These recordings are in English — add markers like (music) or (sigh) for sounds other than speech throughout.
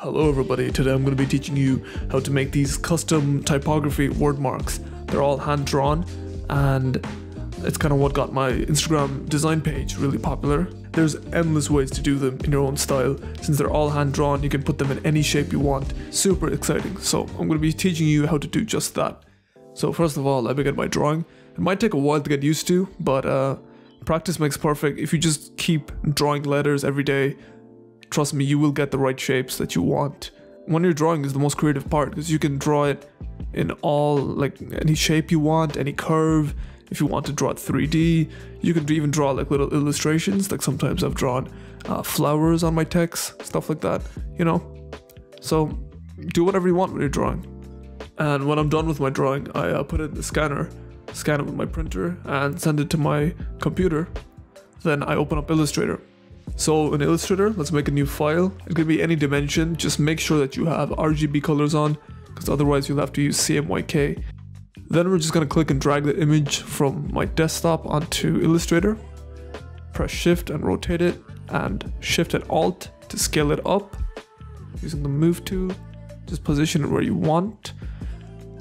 Hello everybody, today I'm going to be teaching you how to make these custom typography word marks. They're all hand drawn and it's kind of what got my Instagram design page really popular. There's endless ways to do them in your own style. Since they're all hand drawn, you can put them in any shape you want. Super exciting. So I'm going to be teaching you how to do just that. So first of all, I begin by drawing. It might take a while to get used to, but uh, practice makes perfect. If you just keep drawing letters every day, trust me, you will get the right shapes that you want. When you're drawing is the most creative part because you can draw it in all like any shape you want, any curve. If you want to draw it 3D, you can even draw like little illustrations. Like sometimes I've drawn uh, flowers on my text, stuff like that. You know, so do whatever you want when you're drawing. And when I'm done with my drawing, I uh, put it in the scanner, scan it with my printer, and send it to my computer. Then I open up Illustrator. So in Illustrator, let's make a new file. It could be any dimension, just make sure that you have RGB colors on, because otherwise you'll have to use CMYK. Then we're just gonna click and drag the image from my desktop onto Illustrator. Press shift and rotate it, and shift and alt to scale it up. Using the move tool, just position it where you want.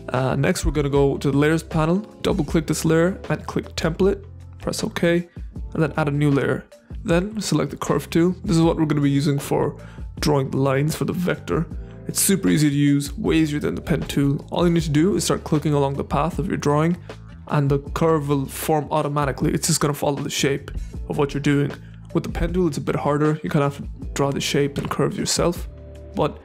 Uh, next we're gonna go to the layers panel, double click this layer and click template, press OK, and then add a new layer. Then select the curve tool. This is what we're going to be using for drawing the lines for the vector. It's super easy to use, way easier than the pen tool. All you need to do is start clicking along the path of your drawing and the curve will form automatically. It's just going to follow the shape of what you're doing. With the pen tool, it's a bit harder. You kind of have to draw the shape and curves yourself, but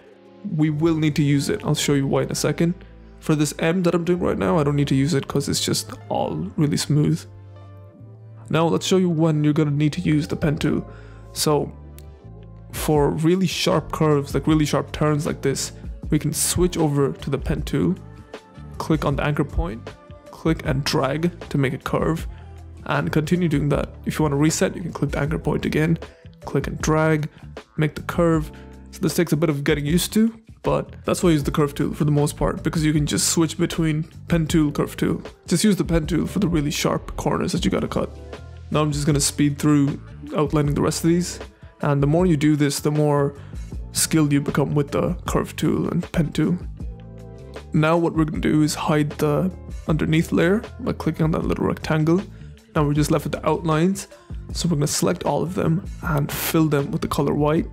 we will need to use it. I'll show you why in a second. For this M that I'm doing right now, I don't need to use it because it's just all really smooth. Now let's show you when you're gonna need to use the pen tool. So for really sharp curves, like really sharp turns like this, we can switch over to the pen tool, click on the anchor point, click and drag to make a curve, and continue doing that. If you want to reset, you can click the anchor point again, click and drag, make the curve. So this takes a bit of getting used to, but that's why I use the curve tool for the most part, because you can just switch between pen tool, curve tool. Just use the pen tool for the really sharp corners that you gotta cut. Now I'm just gonna speed through outlining the rest of these. And the more you do this, the more skilled you become with the curve tool and pen tool. Now what we're gonna do is hide the underneath layer by clicking on that little rectangle. Now we're just left with the outlines. So we're gonna select all of them and fill them with the color white.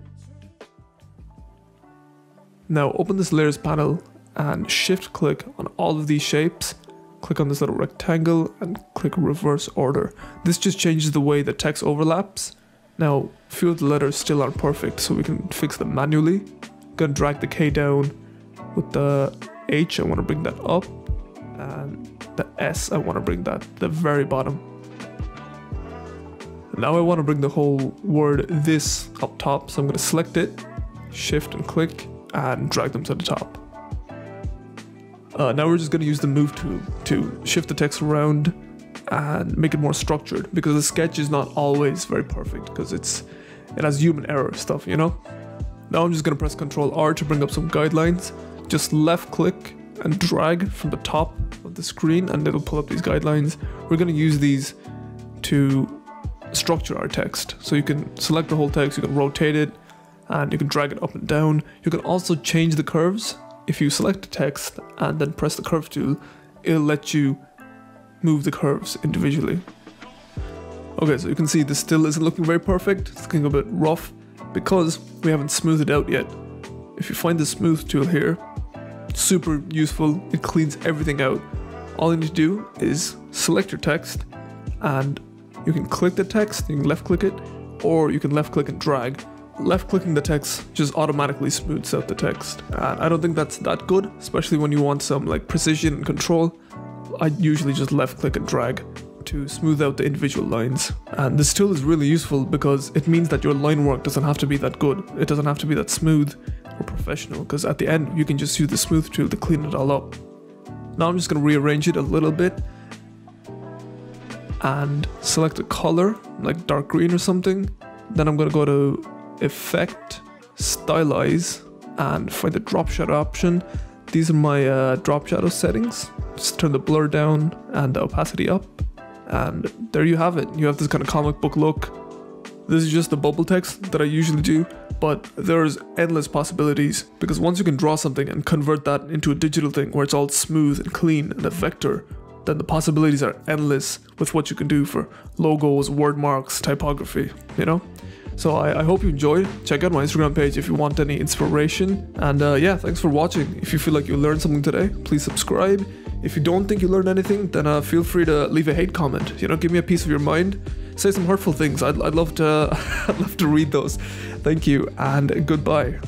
Now open this layers panel and shift click on all of these shapes click on this little rectangle and click reverse order. This just changes the way the text overlaps. Now, a few of the letters still aren't perfect, so we can fix them manually. I'm gonna drag the K down with the H, I wanna bring that up, and the S, I wanna bring that the very bottom. Now I wanna bring the whole word this up top, so I'm gonna select it, shift and click, and drag them to the top. Uh, now we're just going to use the move tool to shift the text around and make it more structured because the sketch is not always very perfect because it's it has human error stuff, you know? Now I'm just going to press Ctrl R to bring up some guidelines. Just left click and drag from the top of the screen and it'll pull up these guidelines. We're going to use these to structure our text. So you can select the whole text, you can rotate it, and you can drag it up and down. You can also change the curves if you select the text and then press the curve tool, it'll let you move the curves individually. Okay, so you can see this still isn't looking very perfect, it's looking a bit rough because we haven't smoothed it out yet. If you find the smooth tool here, super useful, it cleans everything out. All you need to do is select your text and you can click the text, you can left click it, or you can left click and drag left clicking the text just automatically smooths out the text. And I don't think that's that good, especially when you want some like precision and control. I usually just left click and drag to smooth out the individual lines. And this tool is really useful because it means that your line work doesn't have to be that good. It doesn't have to be that smooth or professional because at the end you can just use the smooth tool to clean it all up. Now I'm just going to rearrange it a little bit and select a color like dark green or something. Then I'm going to go to effect, stylize, and find the drop shadow option. These are my uh, drop shadow settings. Just turn the blur down and the opacity up. And there you have it. You have this kind of comic book look. This is just the bubble text that I usually do, but there's endless possibilities because once you can draw something and convert that into a digital thing where it's all smooth and clean and a vector, then the possibilities are endless with what you can do for logos, word marks, typography, you know? So I, I hope you enjoyed. Check out my Instagram page if you want any inspiration. And uh, yeah, thanks for watching. If you feel like you learned something today, please subscribe. If you don't think you learned anything, then uh, feel free to leave a hate comment. You know, give me a piece of your mind. Say some hurtful things. I'd, I'd love to. (laughs) I'd love to read those. Thank you and goodbye.